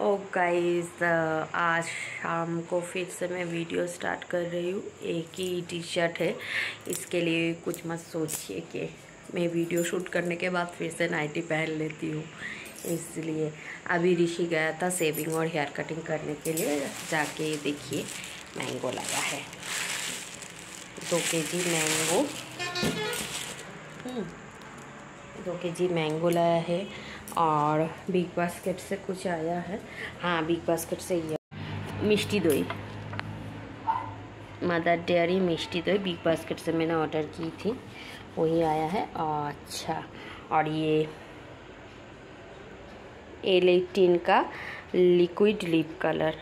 ओ guys आज शाम को फिर से मैं वीडियो स्टार्ट कर रही हूँ। एक ही टी शर्ट है। इसके लिए कुछ मत सोचिए कि मैं वीडियो शूट करने के बाद फिर से नाइटी पहन लेती हूँ। इसलिए अभी ऋषि गया था सेविंग और हेयर कटिंग करने के लिए। जाके देखिए मैंगो लाया है। दो के जी मैंगो दो के जी मैंगो लाया है। और बिग बास्केट से कुछ आया है। हाँ बिग बास्केट से ये मिष्टी दही मदर डेयरी मिष्टी दही बिग बास्केट से मैंने ऑर्डर की थी। वही आया है। अच्छा। और ये एल एटीन का लिक्विड लिप कलर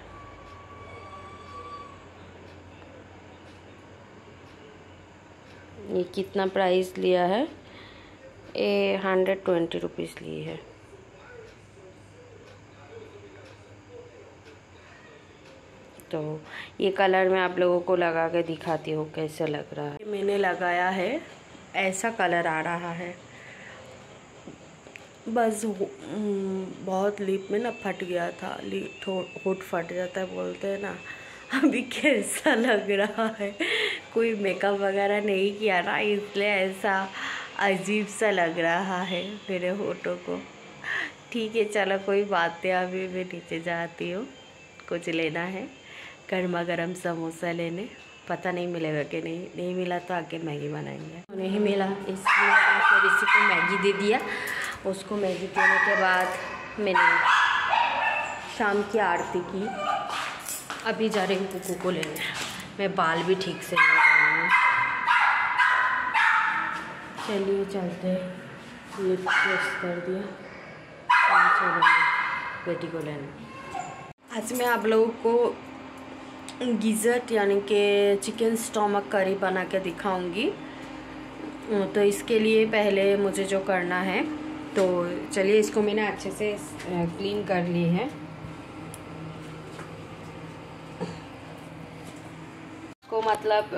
ये कितना प्राइस लिया है? ये हंड्रेड ट्वेंटी रुपीज़ ली है। तो ये कलर मैं आप लोगों को लगा के दिखाती हूँ कैसे लग रहा है। मैंने लगाया है, ऐसा कलर आ रहा है। बस बहुत लिप में ना फट गया था होट फट जाता है बोलते हैं ना। अभी कैसा लग रहा है? कोई मेकअप वगैरह नहीं किया ना, इसलिए ऐसा अजीब सा लग रहा है मेरे होठों को। ठीक है, चलो कोई बात नहीं अभी मैं नीचे जाती हूँ, कुछ लेना है। गर्मा गर्म समोसा लेने। पता नहीं मिलेगा कि नहीं। नहीं मिला तो आगे मैगी बनाएँगे। नहीं मिला, इसलिए इसी को मैगी दे दिया। उसको मैगी देने के बाद मैंने शाम की आरती की। अभी जा रही हूँ कुकू को लेने। मैं बाल भी ठीक से नहीं बनाऊँ चलिए चलते लिप प्रेस कर दिया। बेटी को लेने। आज मैं आप लोगों को गिज़ट यानी कि चिकन स्टोमक करी बना के दिखाऊँगी। तो इसके लिए पहले मुझे जो करना है तो चलिए इसको मैंने अच्छे से क्लीन कर ली है। इसको मतलब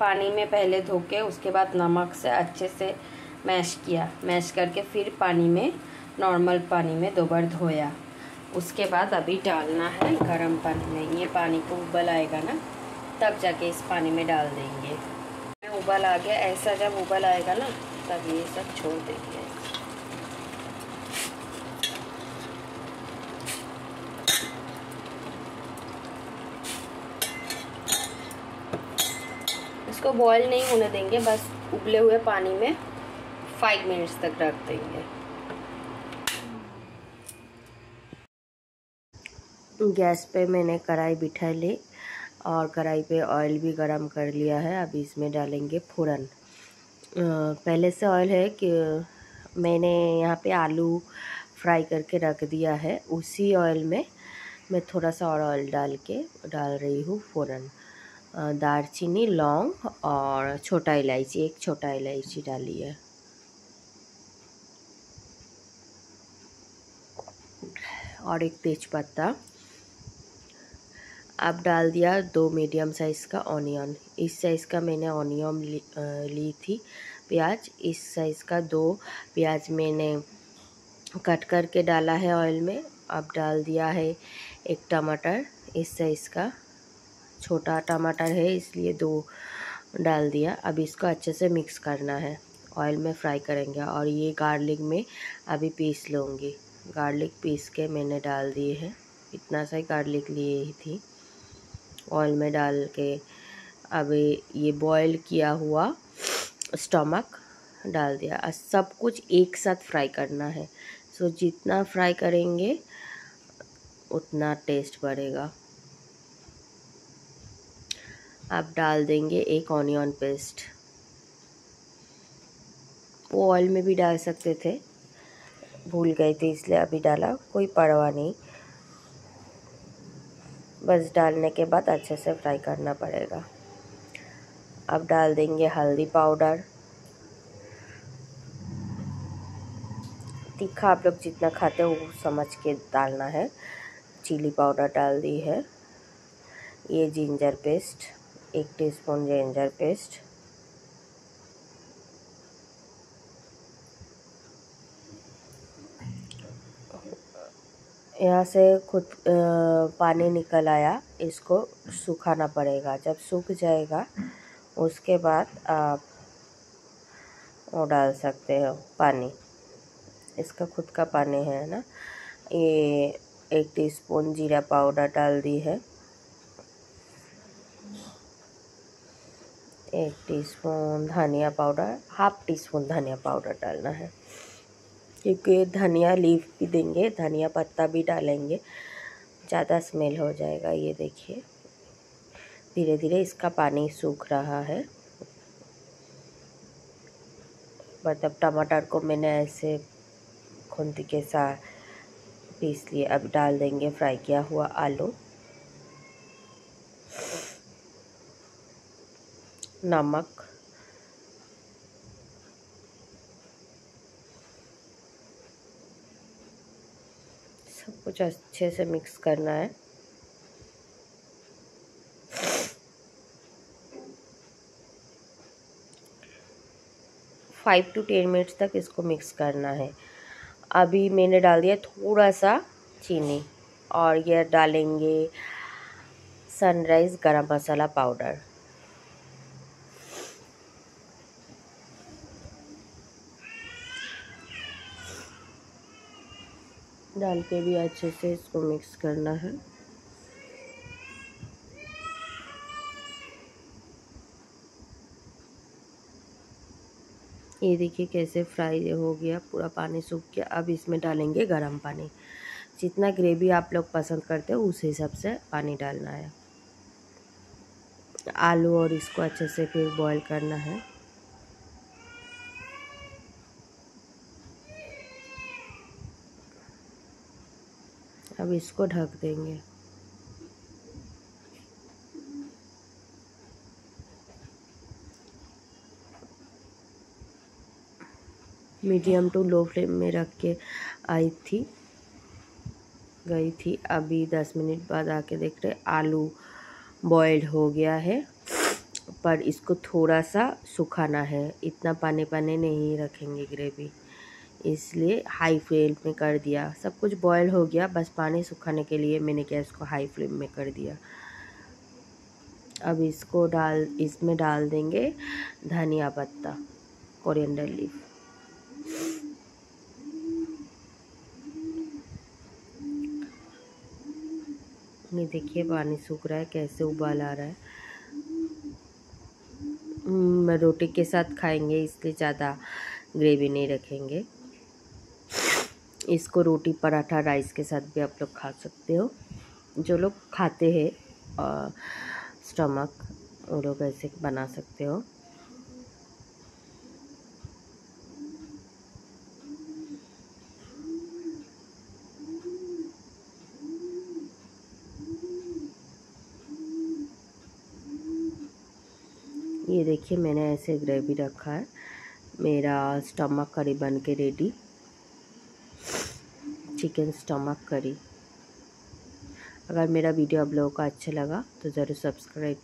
पानी में पहले धो के उसके बाद नमक से अच्छे से मैश किया। मैश करके फिर पानी में नॉर्मल पानी में दो बार धोया। उसके बाद अभी डालना है, गर्म पानी में ये पानी को उबल आएगा ना, तब जाके इस पानी में डाल देंगे। उबल आ गया, ऐसा जब उबल आएगा ना, तब ये सब छोड़ देंगे। इसको बॉईल नहीं होने देंगे, बस उबले हुए पानी में फाइव मिनट्स तक रख देंगे। गैस पे मैंने कढ़ाई बिठा ली और कढ़ाई पे ऑयल भी गरम कर लिया है। अभी इसमें डालेंगे फ़ुरन। पहले से ऑयल है कि मैंने यहाँ पे आलू फ्राई करके रख दिया है। उसी ऑयल में मैं थोड़ा सा और ऑयल डाल के डाल रही हूँ फ़ुरन। दालचीनी, लौंग और छोटा इलायची, एक छोटा इलायची डाली है। और एक तेज पत्ता अब डाल दिया दो मीडियम साइज़ का ऑनियन। इस साइज़ का मैंने ऑनियन ली, ली थी प्याज। इस साइज़ का दो प्याज मैंने कट करके डाला है ऑयल में। अब डाल दिया है एक टमाटर। इस साइज़ का छोटा टमाटर है इसलिए दो डाल दिया। अब इसको अच्छे से मिक्स करना है। ऑयल में फ्राई करेंगे और ये गार्लिक में अभी पीस लूँगी। गार्लिक पीस के मैंने डाल दिए हैं। इतना सा ही गार्लिक लिए ही थी। ऑयल में डाल के अब ये बॉईल किया हुआ स्टमक डाल दिया। सब कुछ एक साथ फ्राई करना है। सो जितना फ्राई करेंगे, उतना टेस्ट बढ़ेगा। अब डाल देंगे एक ऑनियन पेस्ट वो ऑयल में भी डाल सकते थे। भूल गए थे, इसलिए अभी डाला। कोई परवाह नहीं। बस डालने के बाद अच्छे से फ्राई करना पड़ेगा। अब डाल देंगे हल्दी पाउडर। तीखा आप लोग जितना खाते हो वो समझ के डालना है। चिली पाउडर डाल दी है। ये जिंजर पेस्ट एक टीस्पून जिंजर पेस्ट यहाँ से खुद पानी निकल आया। इसको सुखाना पड़ेगा। जब सूख जाएगा, उसके बाद आप वो डाल सकते हो, पानी। इसका खुद का पानी है ना? ये एक टीस्पून जीरा पाउडर डाल दी है। एक टीस्पून धनिया पाउडर, हाफ़ टी स्पून धनिया पाउडर डालना है। क्योंकि धनिया लीफ भी देंगे, धनिया पत्ता भी डालेंगे। ज़्यादा स्मेल हो जाएगा, ये देखिए। धीरे धीरे इसका पानी सूख रहा है। मतलब टमाटर को मैंने ऐसे खुंती के साथ पीस लिए, अब डाल देंगे, फ्राई किया हुआ आलू। नमक। सब कुछ अच्छे से मिक्स करना है। फाइव टू टेन मिनट्स तक इसको मिक्स करना है। अभी मैंने डाल दिया थोड़ा सा चीनी और ये डालेंगे सनराइज़ गरम मसाला पाउडर डाल के भी अच्छे से इसको मिक्स करना है। ये देखिए कैसे फ्राई हो गया, पूरा पानी सूख गया। अब इसमें डालेंगे गरम पानी। जितना ग्रेवी आप लोग पसंद करते हो, उस हिसाब से पानी डालना है। आलू और इसको अच्छे से फिर बॉईल करना है। अब इसको ढक देंगे। मीडियम टू लो फ्लेम में रख के आई थी, गई थी। अभी दस मिनट बाद आके देख रहे आलू बॉयल्ड हो गया है, पर इसको थोड़ा सा सुखाना है। इतना पानी पानी नहीं रखेंगे ग्रेवी इसलिए हाई फ्लेम में कर दिया। सब कुछ बॉयल हो गया। बस पानी सुखाने के लिए मैंने गैस को हाई फ्लेम में कर दिया। अब इसको डाल इसमें डाल देंगे धनिया पत्ता कोरिएंडर लीफ ये देखिए पानी सूख रहा है कैसे उबाल आ रहा है। हम्म, रोटी के साथ खाएँगे इसलिए ज़्यादा ग्रेवी नहीं रखेंगे। इसको रोटी पराठा राइस के साथ भी आप लोग खा सकते हो। जो लोग खाते हैं स्टमक, वो लोग ऐसे बना सकते हो। ये देखिए, मैंने ऐसे ग्रेवी रखा है। मेरा स्टमक करी बन के रेडी चिकन स्टमक करी अगर मेरा वीडियो आप लोगों को अच्छा लगा तो ज़रूर सब्सक्राइब